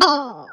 Oh.